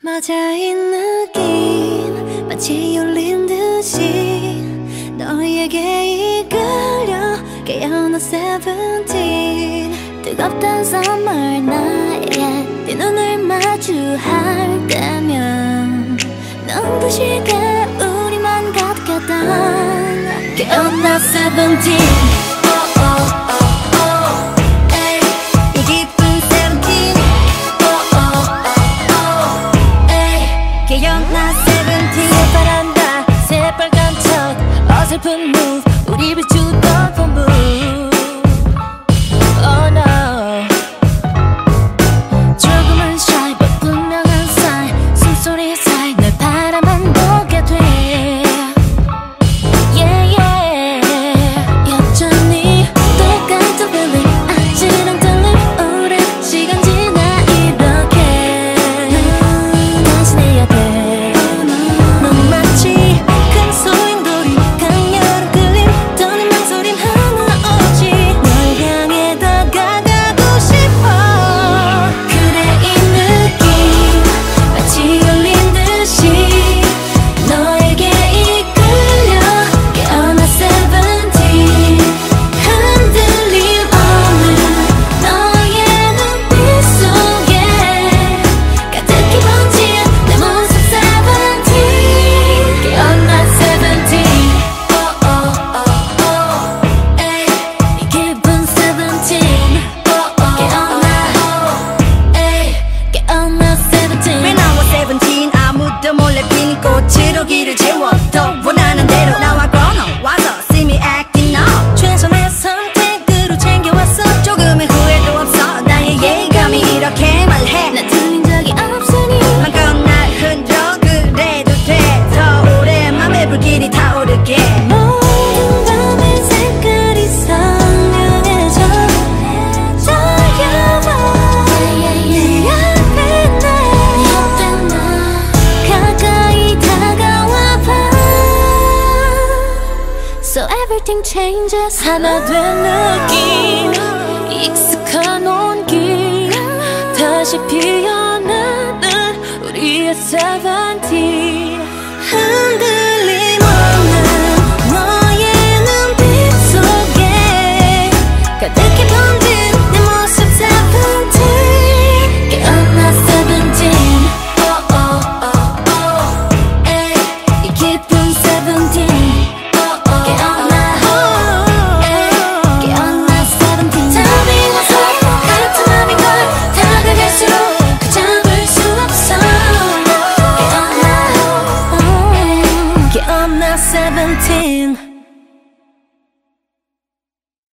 맞아 있는 긴 마치 열린 듯이 너에게 이끌려 깨어나 세븐틴. 뜨겁던 summer 나의 네 눈을 마주할 때면 눈부시게 우리만 가득했던 깨어나 세븐틴 어설픈 move 우리 비추던 펌부 여기를 Nothing changes. 하나 된 느낌. 익숙한 온기 다시 피어나는 우리의 사랑. 17